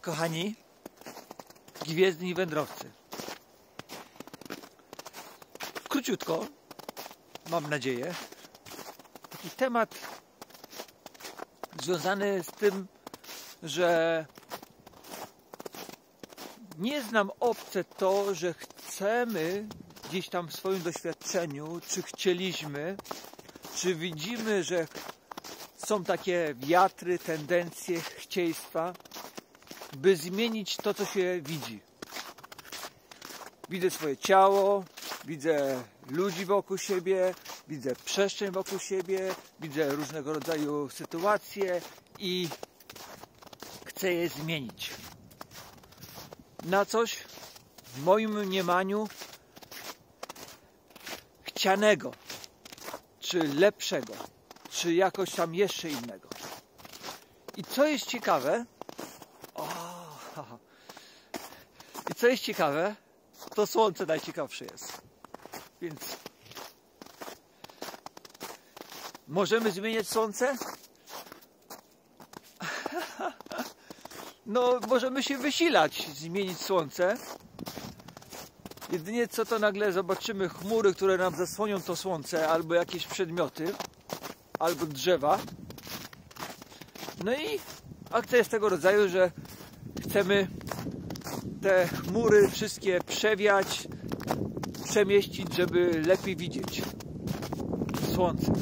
Kochani, gwiezdni wędrowcy. Króciutko, mam nadzieję, taki temat związany z tym, że nie jest nam obce to, że chcemy gdzieś tam w swoim doświadczeniu, czy chcieliśmy, czy widzimy, że są takie wiatry, tendencje chcieństwa, by zmienić to, co się widzi. Widzę swoje ciało, widzę ludzi wokół siebie, widzę przestrzeń wokół siebie, widzę różnego rodzaju sytuacje i chcę je zmienić. Na coś w moim mniemaniu chcianego, czy lepszego, czy jakoś tam jeszcze innego. I co jest ciekawe, o, i co jest ciekawe, to słońce najciekawsze jest. Więc możemy zmieniać słońce? No, możemy się wysilać, zmienić słońce. Jedynie co to nagle zobaczymy chmury, które nam zasłonią to słońce, albo jakieś przedmioty, albo drzewa. No i akcja jest tego rodzaju, że chcemy te chmury wszystkie przewiać, przemieścić, żeby lepiej widzieć słońce.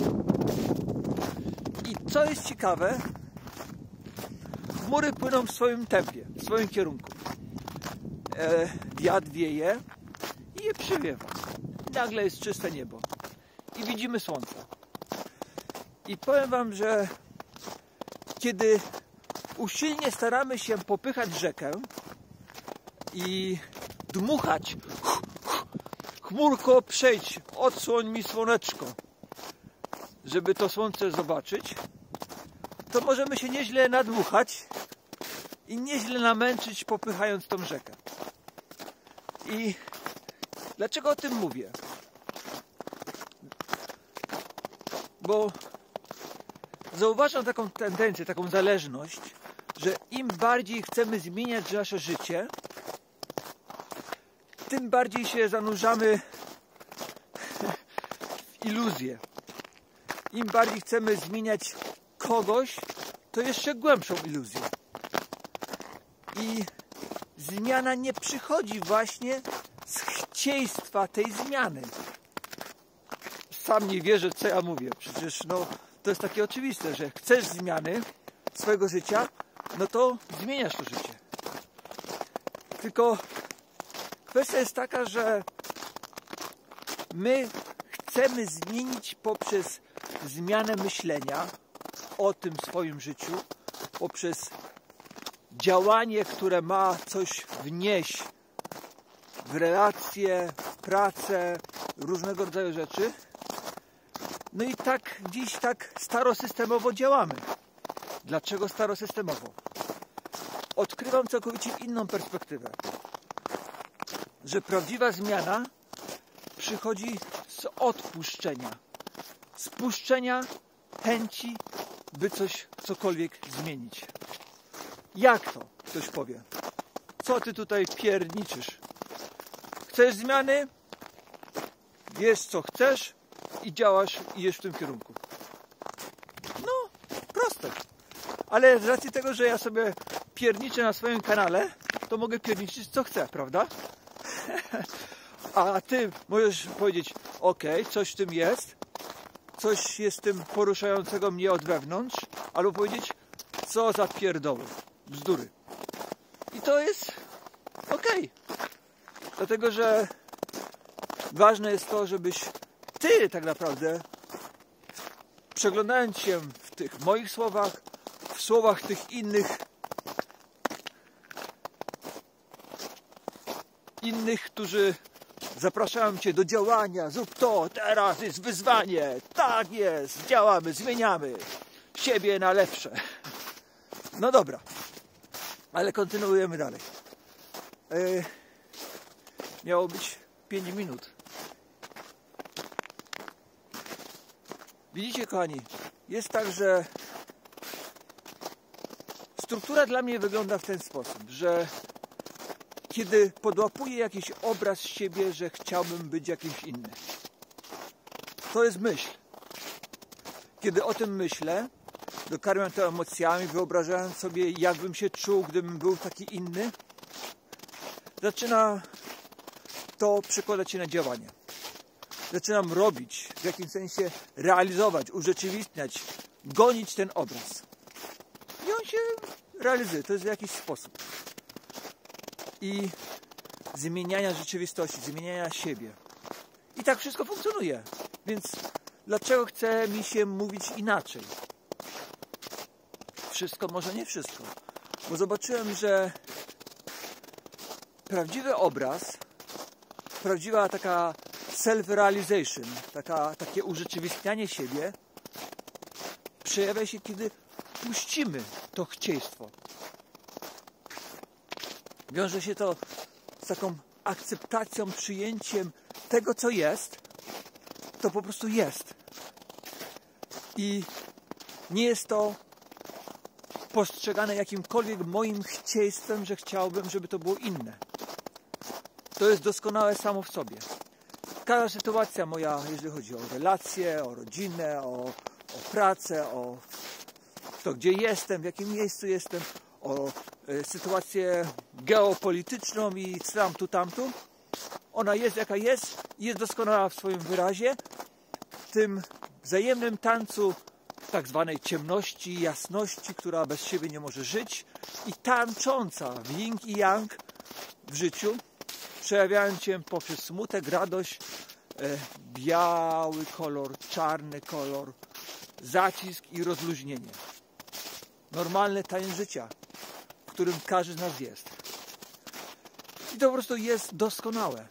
I co jest ciekawe, chmury płyną w swoim tempie, w swoim kierunku. E, wiatr wieje i je przywiewa. Nagle jest czyste niebo i widzimy słońce. I powiem Wam, że kiedy usilnie staramy się popychać rzekę i dmuchać chmurko przejdź, odsłoń mi słoneczko, żeby to słońce zobaczyć, to możemy się nieźle nadmuchać i nieźle namęczyć popychając tą rzekę. I dlaczego o tym mówię? Bo zauważam taką tendencję, taką zależność, że im bardziej chcemy zmieniać nasze życie, tym bardziej się zanurzamy w iluzję. Im bardziej chcemy zmieniać kogoś, to jeszcze głębszą iluzję. I zmiana nie przychodzi właśnie z chcieństwa tej zmiany. Sam nie wierzę, co ja mówię. Przecież no, to jest takie oczywiste, że chcesz zmiany swojego życia, no to zmieniasz to życie. Tylko kwestia jest taka, że my chcemy zmienić poprzez zmianę myślenia o tym swoim życiu, poprzez działanie, które ma coś wnieść w relacje, w pracę, różnego rodzaju rzeczy. No i tak dziś tak starosystemowo działamy. Dlaczego starosystemowo? Odkrywam całkowicie inną perspektywę. Że prawdziwa zmiana przychodzi z odpuszczenia. Spuszczenia chęci, by coś, cokolwiek zmienić. Jak to? Ktoś powie. Co ty tutaj pierniczysz? Chcesz zmiany? Wiesz co chcesz i działasz i jesz w tym kierunku. No, proste. Ale z racji tego, że ja sobie pierniczę na swoim kanale, to mogę pierniczyć co chcę, prawda? A ty możesz powiedzieć, ok, coś w tym jest, coś jest tym poruszającego mnie od wewnątrz, albo powiedzieć, co za pierdoły, bzdury. I to jest ok. Dlatego, że ważne jest to, żebyś ty tak naprawdę, przeglądając się w tych moich słowach, w słowach tych innych, innych, którzy zapraszają Cię do działania, zrób to, teraz jest wyzwanie, tak jest, działamy, zmieniamy siebie na lepsze. No dobra, ale kontynuujemy dalej. Yy, miało być 5 minut. Widzicie, kochani, jest tak, że struktura dla mnie wygląda w ten sposób, że kiedy podłapuję jakiś obraz siebie, że chciałbym być jakimś innym. To jest myśl. Kiedy o tym myślę, dokarmiam to emocjami, wyobrażając sobie, jakbym się czuł, gdybym był taki inny, zaczyna to przekładać się na działanie. Zaczynam robić, w jakimś sensie realizować, urzeczywistniać, gonić ten obraz. I on się realizuje, to jest w jakiś sposób. I zmieniania rzeczywistości, zmieniania siebie. I tak wszystko funkcjonuje. Więc dlaczego chce mi się mówić inaczej? Wszystko, może nie wszystko. Bo zobaczyłem, że prawdziwy obraz, prawdziwa taka self-realization, taka, takie urzeczywistnianie siebie przejawia się, kiedy puścimy to chcieństwo. Wiąże się to z taką akceptacją, przyjęciem tego, co jest, to po prostu jest. I nie jest to postrzegane jakimkolwiek moim chcieństwem, że chciałbym, żeby to było inne. To jest doskonałe samo w sobie. Każda sytuacja moja, jeżeli chodzi o relacje, o rodzinę, o, o pracę, o to, gdzie jestem, w jakim miejscu jestem, o sytuację geopolityczną i tam tu, tamtu, ona jest jaka jest jest doskonała w swoim wyrazie, w tym wzajemnym tancu tak zwanej ciemności, jasności, która bez siebie nie może żyć i tańcząca w yin i yang w życiu, przejawiając się poprzez smutek, radość, e, biały kolor, czarny kolor, zacisk i rozluźnienie. Normalny tańc życia, którym każdy z nas jest. I to po prostu jest doskonałe.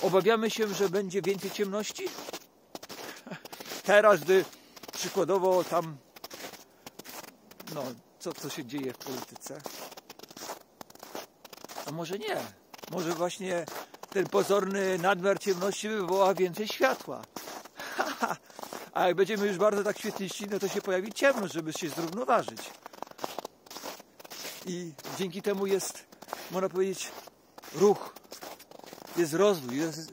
Obawiamy się, że będzie więcej ciemności? Teraz, gdy przykładowo tam, no, co, co się dzieje w polityce? A może nie? Może właśnie ten pozorny nadmiar ciemności wywoła więcej światła. A jak będziemy już bardzo tak świetliści, no to się pojawi ciemność, żeby się zrównoważyć. I dzięki temu jest, można powiedzieć, ruch, jest rozwój, jest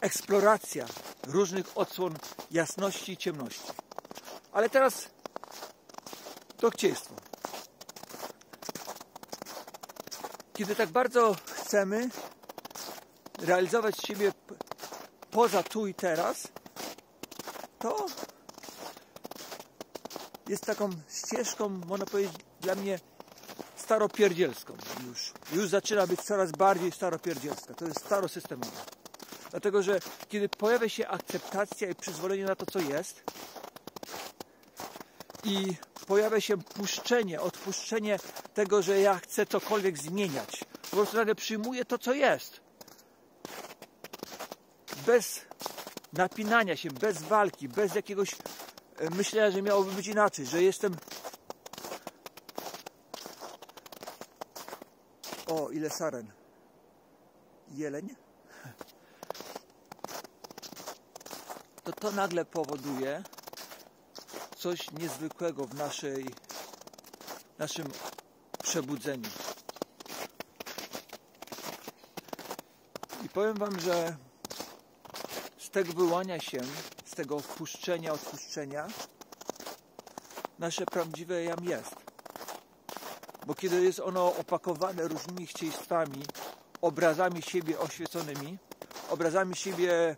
eksploracja różnych odsłon jasności i ciemności. Ale teraz to chcieństwo. Kiedy tak bardzo chcemy realizować siebie poza tu i teraz, to jest taką ścieżką, można powiedzieć, dla mnie staropierdzielską już. Już zaczyna być coraz bardziej staropierdzielska. To jest starosystemowe. Dlatego, że kiedy pojawia się akceptacja i przyzwolenie na to, co jest i pojawia się puszczenie, odpuszczenie tego, że ja chcę cokolwiek zmieniać. Po prostu nagle przyjmuję to, co jest. Bez napinania się, bez walki, bez jakiegoś e, myślenia, że miałoby być inaczej, że jestem. Ile saren. Jeleń? To to nagle powoduje coś niezwykłego w naszej, naszym przebudzeniu. I powiem Wam, że tego wyłania się, z tego wpuszczenia, odpuszczenia, nasze prawdziwe jam jest. Bo kiedy jest ono opakowane różnymi chcieństwami, obrazami siebie oświeconymi, obrazami siebie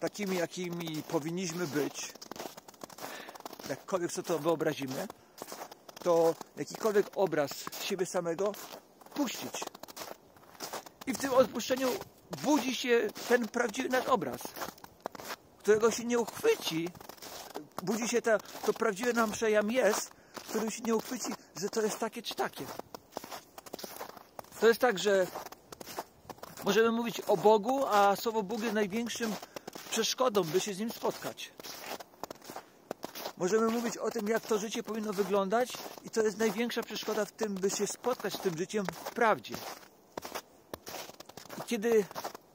takimi, jakimi powinniśmy być, jakkolwiek sobie to wyobrazimy, to jakikolwiek obraz siebie samego puścić. I w tym odpuszczeniu budzi się ten prawdziwy nasz obraz, którego się nie uchwyci. Budzi się ta, to prawdziwe nam przejam jest, który się nie uchwyci, że to jest takie czy takie. To jest tak, że możemy mówić o Bogu, a słowo Bóg jest największym przeszkodą, by się z Nim spotkać. Możemy mówić o tym, jak to życie powinno wyglądać i to jest największa przeszkoda w tym, by się spotkać z tym życiem w prawdzie. I kiedy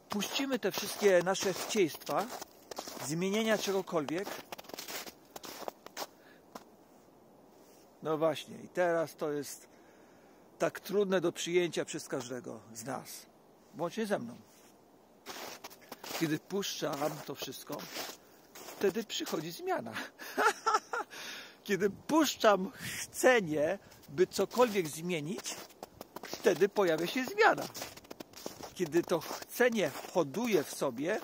puścimy te wszystkie nasze chcieństwa, zmienienia czegokolwiek, No właśnie, i teraz to jest tak trudne do przyjęcia przez każdego z nas, włącznie ze mną. Kiedy puszczam to wszystko, wtedy przychodzi zmiana. Kiedy puszczam chcenie, by cokolwiek zmienić, wtedy pojawia się zmiana. Kiedy to chcenie hoduje w sobie,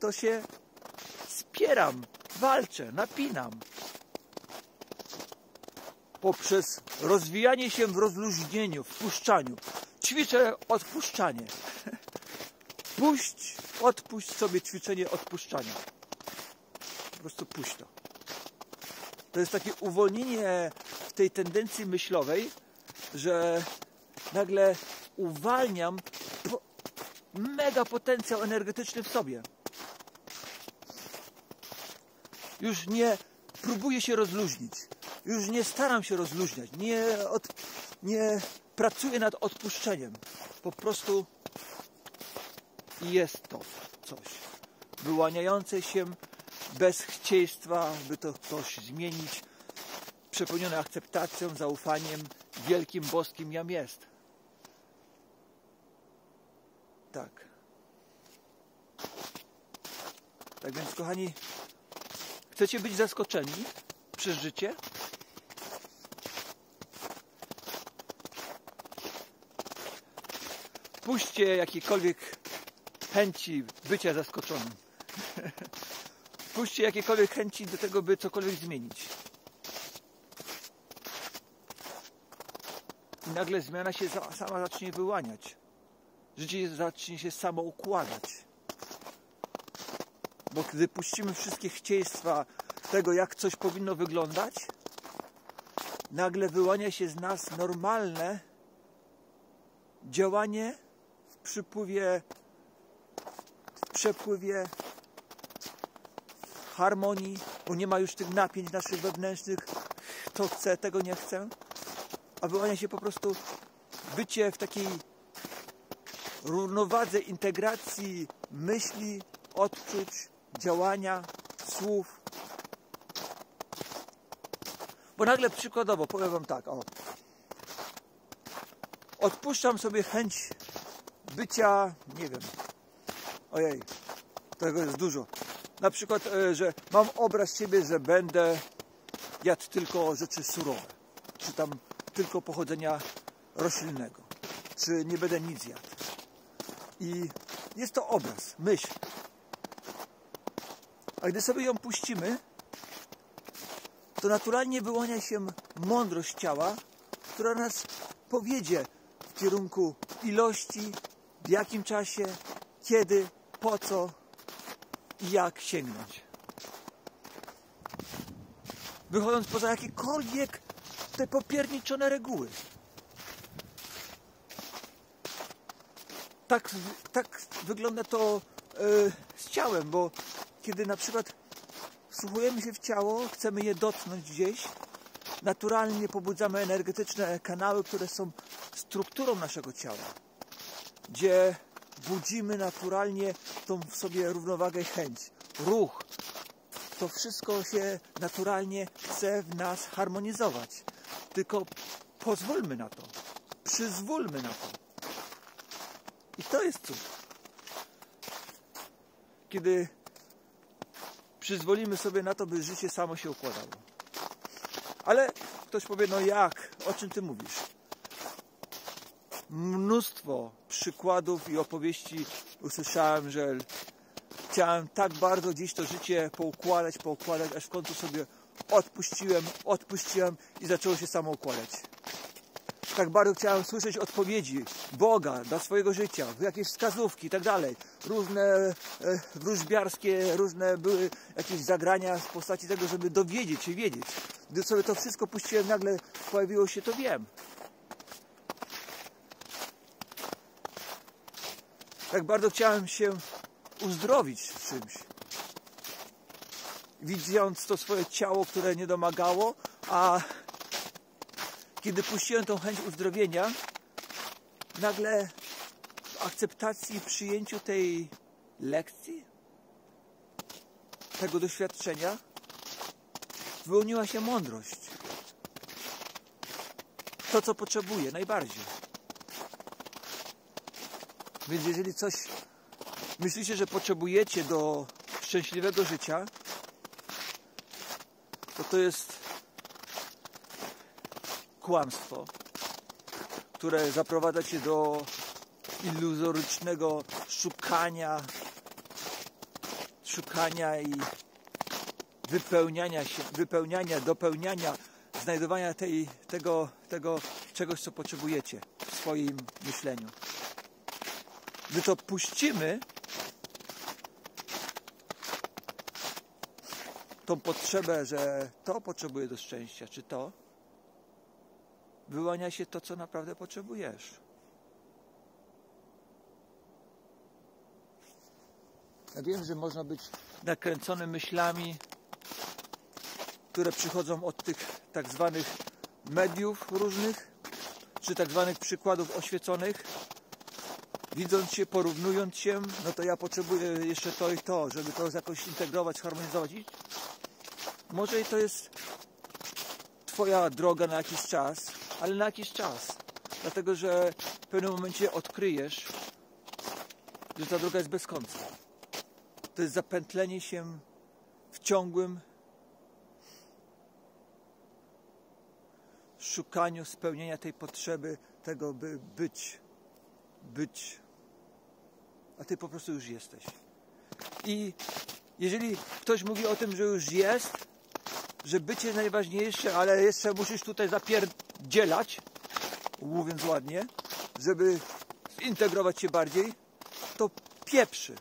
to się spieram, walczę, napinam. Poprzez rozwijanie się w rozluźnieniu, w puszczaniu. Ćwiczę odpuszczanie. Puść, odpuść sobie ćwiczenie odpuszczania. Po prostu puść to. To jest takie uwolnienie tej tendencji myślowej, że nagle uwalniam mega potencjał energetyczny w sobie. Już nie próbuję się rozluźnić. Już nie staram się rozluźniać. Nie, od, nie pracuję nad odpuszczeniem. Po prostu jest to coś wyłaniające się bez chcieństwa, by to coś zmienić, przepełnione akceptacją, zaufaniem, wielkim boskim jam jest. Tak. Tak więc, kochani, chcecie być zaskoczeni przez życie? Puśćcie jakiekolwiek chęci bycia zaskoczonym. Puśćcie jakiekolwiek chęci do tego, by cokolwiek zmienić. I nagle zmiana się sama zacznie wyłaniać. Życie zacznie się samo układać. Bo gdy puścimy wszystkie chcieństwa tego, jak coś powinno wyglądać, nagle wyłania się z nas normalne działanie przypływie, w przepływie harmonii, bo nie ma już tych napięć naszych wewnętrznych, to chcę, tego nie chcę, a wyłania się po prostu bycie w takiej równowadze integracji myśli, odczuć, działania, słów. Bo nagle przykładowo powiem Wam tak, o. Odpuszczam sobie chęć bycia, nie wiem, ojej, tego jest dużo. Na przykład, e, że mam obraz siebie, że będę jadł tylko rzeczy surowe, czy tam tylko pochodzenia roślinnego, czy nie będę nic jadł. I jest to obraz, myśl. A gdy sobie ją puścimy, to naturalnie wyłania się mądrość ciała, która nas powiedzie w kierunku ilości, w jakim czasie, kiedy, po co i jak sięgnąć. Wychodząc poza jakiekolwiek te popierniczone reguły. Tak, tak wygląda to yy, z ciałem, bo kiedy na przykład wsłuchujemy się w ciało, chcemy je dotknąć gdzieś, naturalnie pobudzamy energetyczne kanały, które są strukturą naszego ciała, gdzie budzimy naturalnie tą w sobie równowagę i chęć, ruch. To wszystko się naturalnie chce w nas harmonizować. Tylko pozwólmy na to. Przyzwólmy na to. I to jest cud. Kiedy przyzwolimy sobie na to, by życie samo się układało. Ale ktoś powie, no jak? O czym ty mówisz? Mnóstwo przykładów i opowieści usłyszałem, że chciałem tak bardzo dziś to życie poukładać, poukładać, aż w końcu sobie odpuściłem, odpuściłem i zaczęło się samo układać. Tak bardzo chciałem słyszeć odpowiedzi Boga dla swojego życia, jakieś wskazówki i tak dalej. Różne e, wróżbiarskie, różne były jakieś zagrania w postaci tego, żeby dowiedzieć się, wiedzieć. Gdy sobie to wszystko puściłem, nagle pojawiło się to wiem. Tak bardzo chciałem się uzdrowić w czymś widząc to swoje ciało, które nie domagało, a kiedy puściłem tą chęć uzdrowienia, nagle w akceptacji, przyjęciu tej lekcji, tego doświadczenia, wyłoniła się mądrość. to, co potrzebuje najbardziej. Więc jeżeli coś myślicie, że potrzebujecie do szczęśliwego życia, to to jest kłamstwo, które zaprowadza cię do iluzorycznego szukania, szukania i wypełniania się, wypełniania, dopełniania, znajdowania tej, tego, tego czegoś, co potrzebujecie w swoim myśleniu. Gdy to puścimy, tą potrzebę, że to potrzebuje do szczęścia, czy to, wyłania się to, co naprawdę potrzebujesz. Ja wiem, że można być nakręcony myślami, które przychodzą od tych tak zwanych mediów różnych, czy tak zwanych przykładów oświeconych. Widząc się, porównując się, no to ja potrzebuję jeszcze to i to, żeby to jakoś integrować, harmonizować. I może i to jest Twoja droga na jakiś czas, ale na jakiś czas. Dlatego, że w pewnym momencie odkryjesz, że ta droga jest bez końca. To jest zapętlenie się w ciągłym szukaniu spełnienia tej potrzeby, tego, by być, być, a ty po prostu już jesteś. I jeżeli ktoś mówi o tym, że już jest, że bycie najważniejsze, ale jeszcze musisz tutaj zapierdzielać, mówiąc ładnie, żeby zintegrować się bardziej, to pieprzy.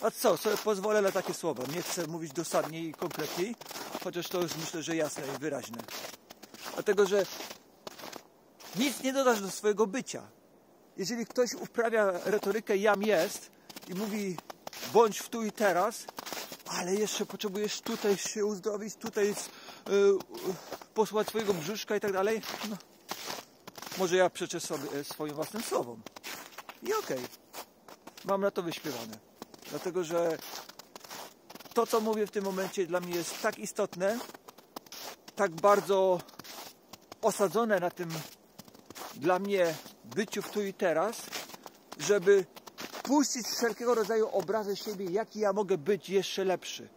A co, sobie pozwolę na takie słowa. Nie chcę mówić dosadniej i konkretniej, chociaż to już myślę, że jasne i wyraźne. Dlatego, że nic nie dodasz do swojego bycia. Jeżeli ktoś uprawia retorykę jam jest i mówi bądź w tu i teraz, ale jeszcze potrzebujesz tutaj się uzdrowić, tutaj yy, posłać swojego brzuszka i tak dalej, no, może ja przeczę sobie e, swoim własnym słowom. I okej, okay. mam na to wyśpiewane. Dlatego, że to, co mówię w tym momencie dla mnie jest tak istotne, tak bardzo osadzone na tym dla mnie byciu w tu i teraz, żeby puścić wszelkiego rodzaju obrazy siebie, jaki ja mogę być jeszcze lepszy.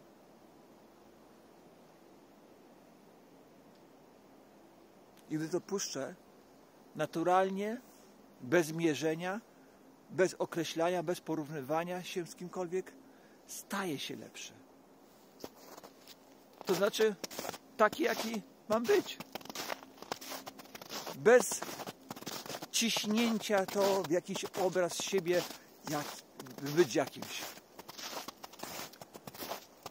I gdy to puszczę, naturalnie, bez mierzenia, bez określania, bez porównywania się z kimkolwiek, staje się lepszy. To znaczy taki, jaki mam być bez ciśnięcia to w jakiś obraz siebie, jak, być jakimś.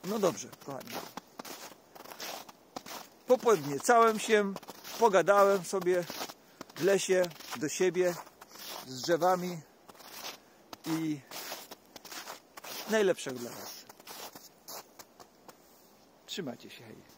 No dobrze, kochani. Popodniecałem się, pogadałem sobie w lesie do siebie z drzewami i najlepszego dla Was. Trzymajcie się, hej.